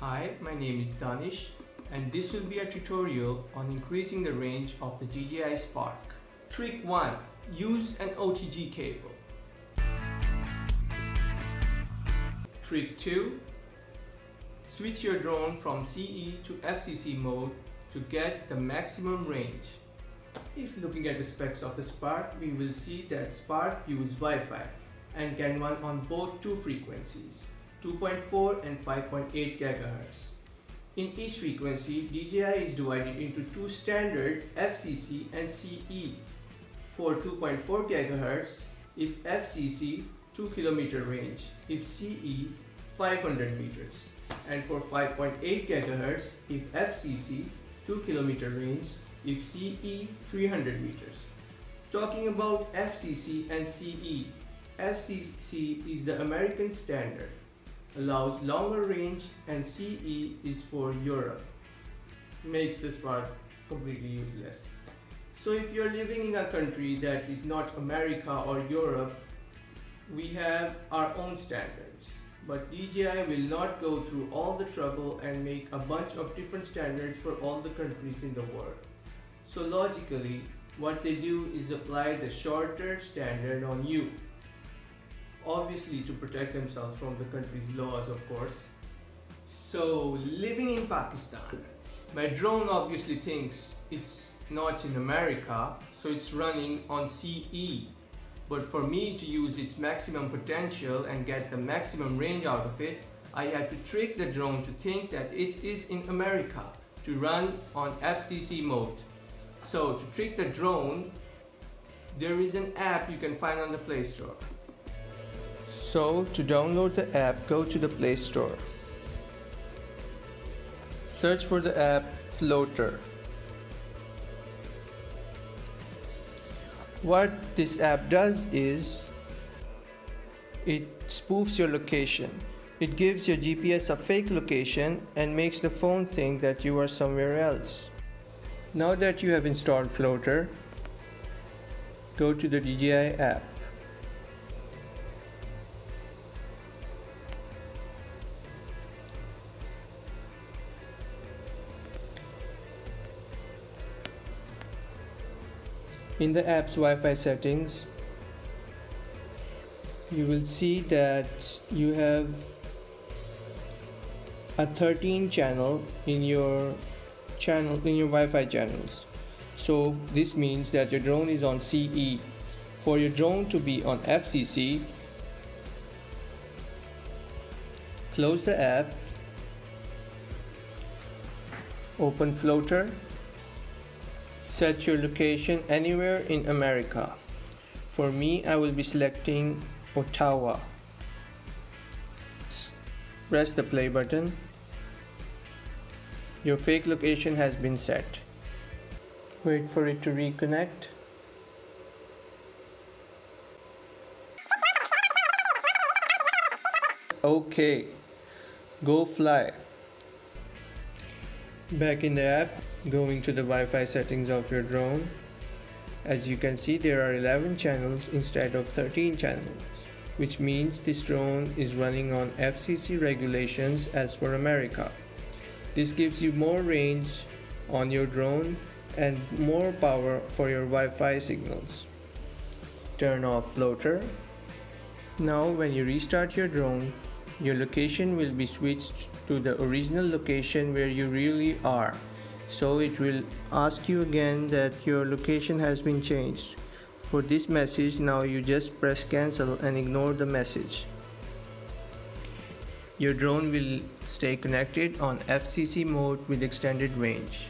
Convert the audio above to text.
Hi, my name is Danish and this will be a tutorial on increasing the range of the DJI Spark. Trick 1. Use an OTG cable. Trick 2. Switch your drone from CE to FCC mode to get the maximum range. If looking at the specs of the Spark, we will see that Spark use Wi-Fi and can run on both two frequencies, 2.4 and 5.8 GHz. In each frequency, DJI is divided into two standard FCC and CE. For 2.4 GHz, if FCC 2 km range, if CE 500 meters, and for 5.8 GHz, if FCC 2 km range, if CE 300 meters. Talking about FCC and CE, FCC is the American standard, allows longer range and CE is for Europe. Makes this part completely useless. So if you're living in a country that is not America or Europe, we have our own standards. But DJI will not go through all the trouble and make a bunch of different standards for all the countries in the world. So logically, what they do is apply the shorter standard on you. Obviously to protect themselves from the country's laws of course. So living in Pakistan, my drone obviously thinks it's not in America, so it's running on CE. But for me to use its maximum potential and get the maximum range out of it, I had to trick the drone to think that it is in America to run on FCC mode. So to trick the drone, there is an app you can find on the Play Store. So to download the app, go to the Play Store. Search for the app Floater. What this app does is it spoofs your location. It gives your GPS a fake location and makes the phone think that you are somewhere else. Now that you have installed Floater, go to the DJI app. In the app's Wi-Fi settings, you will see that you have a 13 channel in your channel in your Wi-Fi channels. So this means that your drone is on CE. For your drone to be on FCC, close the app, open Floater, set your location anywhere in America. For me, I will be selecting Ottawa. Press the play button your fake location has been set. Wait for it to reconnect. Okay, go fly. Back in the app, going to the Wi-Fi settings of your drone. As you can see, there are 11 channels instead of 13 channels, which means this drone is running on FCC regulations as per America. This gives you more range on your drone and more power for your Wi-Fi signals. Turn off floater. Now when you restart your drone, your location will be switched to the original location where you really are. So it will ask you again that your location has been changed. For this message, now you just press cancel and ignore the message. Your drone will stay connected on FCC mode with extended range.